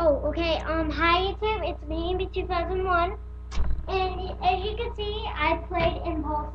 Oh, okay. Um, hi YouTube. It's me, B2001. And as you can see, I played Impulse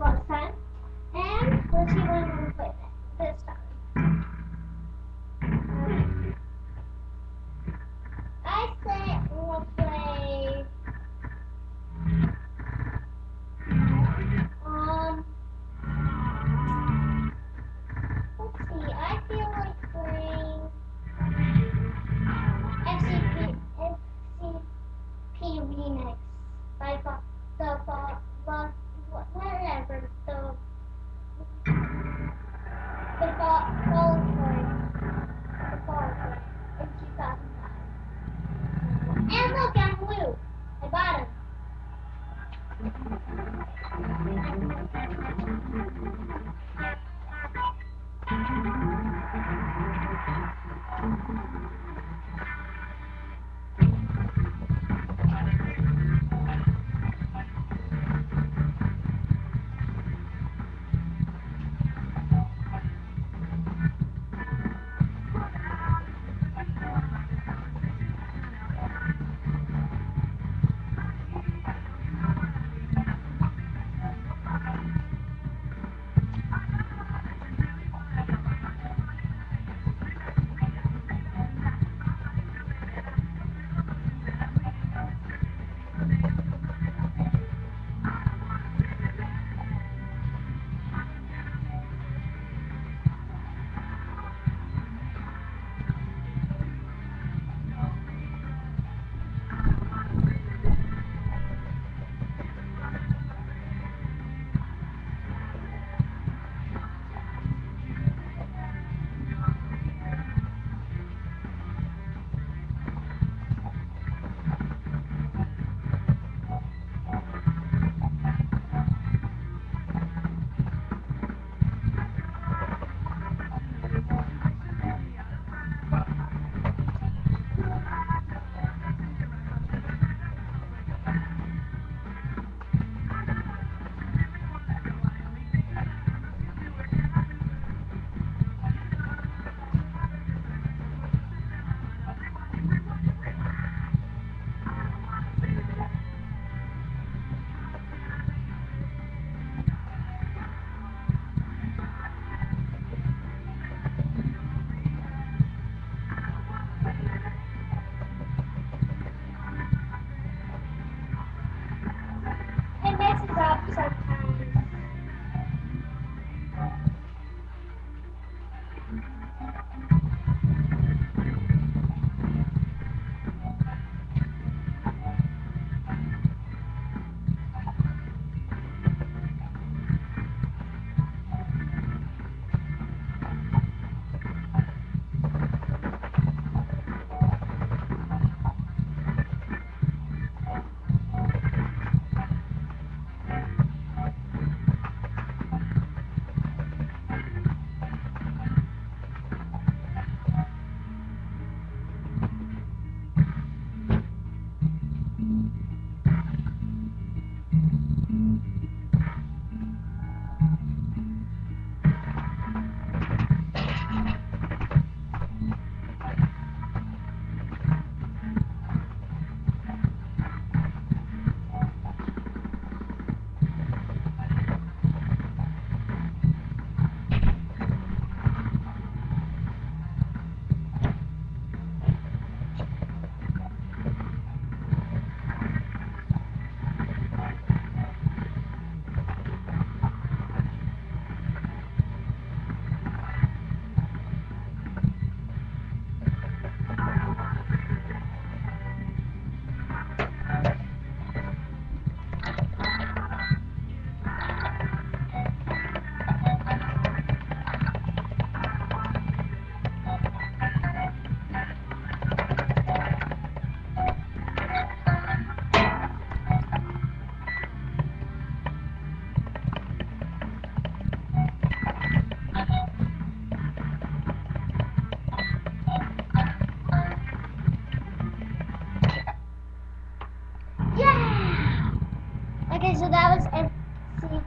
Okay, so that was FCP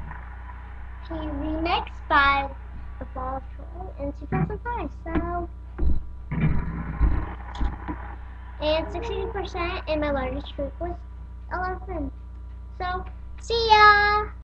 remix by the Fall of Troy in 2005. So and 60%, and my largest troop was 11. So, see ya!